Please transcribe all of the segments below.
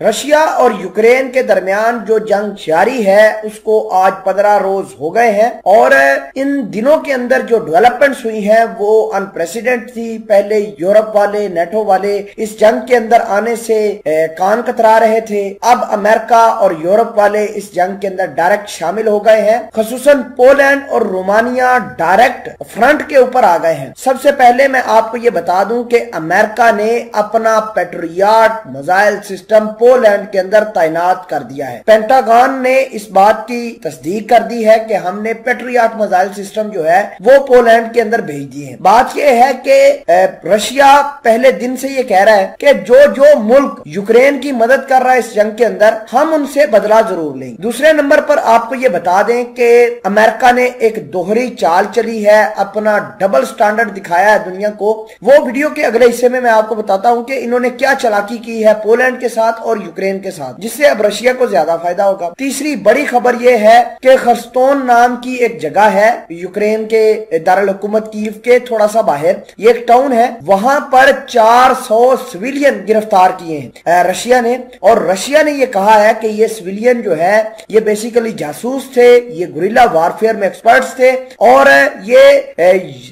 Russia और Ukraine के दरमियान जो जंग जारी है, उसको आज पंद्रह रोज हो गए हैं और इन दिनों के अंदर जो डेवलपमेंट्स हुई हैं, वो अनप्रेसिडेंट थी। पहले यूरोप वाले नेटो वाले इस जंग के अंदर आने से कान कतरा रहे थे। अब अमेरिका और यूरोप वाले इस जंग के अंदर डायरेक्ट शामिल हो गए हैं। खसूसन पोलैंड और रोमानिया डायरेक्ट फ्रंट के ऊपर आ गए हैं। सबसे पहले मैं आपको ये बता दूँ कि अमेरिका ने अपना पेट्रोयाट मोजाइल सिस्टम पोलैंड के अंदर तैनात कर दिया है। पेंटागन ने इस बात की तस्दीक कर दी है कि हमने पेट्रियाट मिसाइल सिस्टम जो है, वो पोलैंड के अंदर भेज दिए हैं। बात यह है कि रशिया पहले दिन से ये कह रहा है कि जो जो मुल्क यूक्रेन की मदद कर रहा है इस जंग के अंदर, हम उनसे बदला ज़रूर लेंगे। दूसरे नंबर पर आपको ये बता दें कि अमेरिका ने एक दोहरी चाल चली है, अपना डबल स्टैंडर्ड दिखाया है दुनिया को। वो वीडियो के अगले हिस्से में मैं आपको बताता हूँ कि इन्होंने क्या चलाकी की है पोलैंड के साथ और और यूक्रेन के साथ, जिससे अब रशिया को ज़्यादा फ़ायदा होगा। तीसरी बड़ी खबर यह है कि खरस्तोन नाम की एक जगह है, यूक्रेन के दारकूमत कीव के थोड़ा सा बाहर। ये एक टाउन है, वहाँ पर 400 सिविलियन गिरफ़्तार किए हैं रशिया ने। और रशिया ने ये कहा है कि ये सिविलियन जो है, ये बेसिकली जासूस थे, ये गुरिल्ला वारफेयर में एक्सपर्ट्स थे, और ये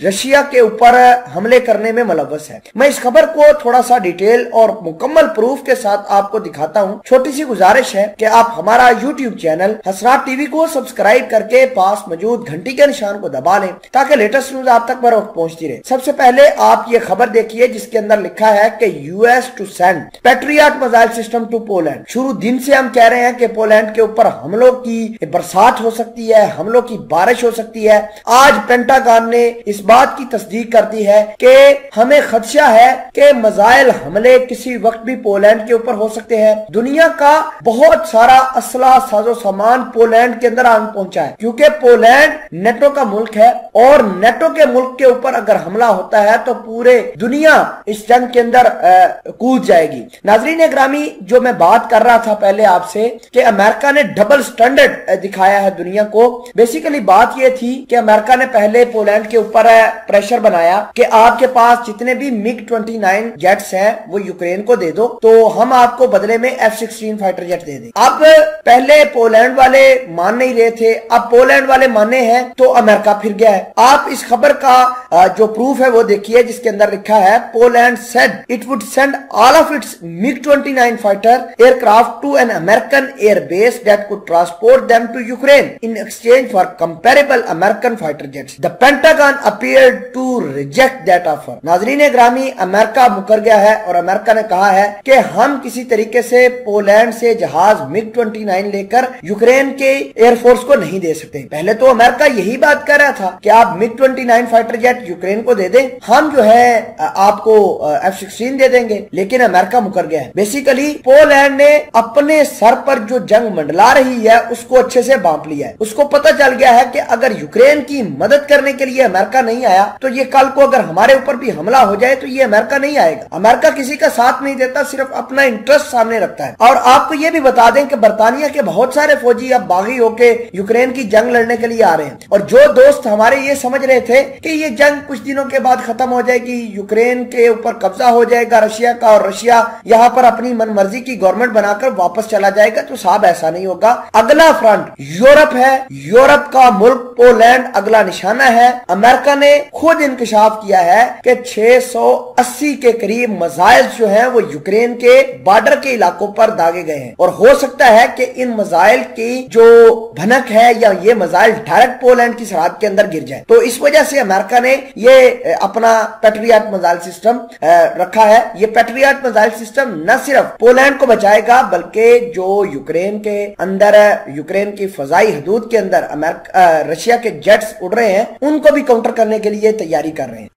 रशिया के ऊपर हमले करने में मुलवस है। मैं इस खबर को थोड़ा सा डिटेल और मुकम्मल प्रूफ के साथ आपको दिखाता हूँ। छोटी सी गुजारिश है कि आप हमारा यूट्यूब चैनल हसरात टीवी को सब्सक्राइब करके पास मौजूद घंटी के निशान को दबा लें, ताकि लेटेस्ट न्यूज़ आप तक बर वक्त पहुँचती रहे। सबसे पहले आप ये खबर देखिए, जिसके अंदर लिखा है कि US to send Patriot missile system to Poland शुरू दिन से हम कह रहे हैं कि पोलैंड के ऊपर हमलों की बरसात हो सकती है, हमलों की बारिश हो सकती है। आज पेंटागान ने इस बात की तस्दीक कर दी है कि हमें खदशा है कि मजाइल हमले किसी वक्त भी पोलैंड के ऊपर हो सकते हैं। हैं। दुनिया का बहुत सारा असला साजो सामान पोलैंड के अंदर आन पहुँचा है। क्योंकि पोलैंड नेटो का मुल्क है और नेटो के मुल्क के ऊपर अगर हमला होता है तो पूरे दुनिया इस जंग के अंदर कूद जाएगी। नाजरीन ग्रामी जो मैं बात कर रहा था पहले आपसे कि अमेरिका ने डबल स्टैंडर्ड दिखाया है दुनिया को। बेसिकली बात यह थी कि अमेरिका ने पहले पोलैंड के ऊपर प्रेशर बनाया कि आपके पास जितने भी मिग 29 जेट्स हैं, वो यूक्रेन को दे दो। तो हम आपको बदले बदले में एफ़ सिक्सटीन फाइटर जेट दे दे। अब पहले पोलैंड वाले मान नहीं रहे थे। अब पोलैंड वाले माने हैं तो अमेरिका फिर गया है। आप इस खबर का जो प्रूफ है वो देखिए, जिसके अंदर लिखा है Poland said it would send all of its MiG 29 fighter aircraft to an American air base that could transport them to Ukraine in exchange for comparable American fighter jets the Pentagon appear to reject that offer नाजरीन ग्रामी America मुकर गया है और America ने कहा है कि हम किसी तरीके से पोलैंड से जहाज़ मिग 29 लेकर यूक्रेन के एयरफोर्स को नहीं दे सकते। पहले तो अमेरिका यही बात कर रहा था कि आप मिग 29 फाइटर जेट यूक्रेन को दे दें, हम जो है आपको एफ़ सिक्सटीन दे देंगे। लेकिन अमेरिका मुकर गया है। बेसिकली पोलैंड ने अपने सर पर जो जंग मंडला रही है, उसको अच्छे से बांप लिया है। उसको पता चल गया है कि अगर यूक्रेन की मदद करने के लिए अमेरिका नहीं आया तो ये कल को अगर हमारे ऊपर भी हमला हो जाए तो ये अमेरिका नहीं आएगा। अमेरिका किसी का साथ नहीं देता, सिर्फ़ अपना इंटरेस्ट सामने सामने रखता है। और आपको ये भी बता दें कि बरतानिया के बहुत सारे फौजी अब बागी होके यूक्रेन की जंग लड़ने के लिए आ रहे हैं। और जो दोस्त हमारे ये समझ रहे थे कि ये जंग कुछ दिनों के बाद खत्म हो जाएगी, यूक्रेन के ऊपर कब्जा हो जाएगा, रशिया का और रशिया यहाँ पर अपनी मनमर्जी की गवर्नमेंट बनाकर वापस चला जाएगा तो साहब ऐसा नहीं होगा। अगला फ्रंट, यूरोप है। यूरोप का मुल्क पोलैंड अगला निशाना है। अमेरिका ने खुद इंकशाफ किया है कि 680 के करीब मजाइल जो है वो यूक्रेन के बॉर्डर इलाकों पर दागे गए हैं। और हो सकता है कि इन मजाइल की जो भनक है या ये मजाइल डायरेक्ट पोलैंड की सरहद के अंदर गिर जाए। तो इस वजह से अमेरिका ने ये अपना पेट्रियाट मजाइल सिस्टम रखा है। ये पेट्रियाट मजाइल सिस्टम न सिर्फ़ पोलैंड को बचाएगा, बल्कि जो यूक्रेन के अंदर, यूक्रेन की फजाई हदूद के अंदर अमेरिका रशिया के जेट्स उड़ रहे हैं, उनको भी काउंटर करने के लिए तैयारी कर रहे हैं।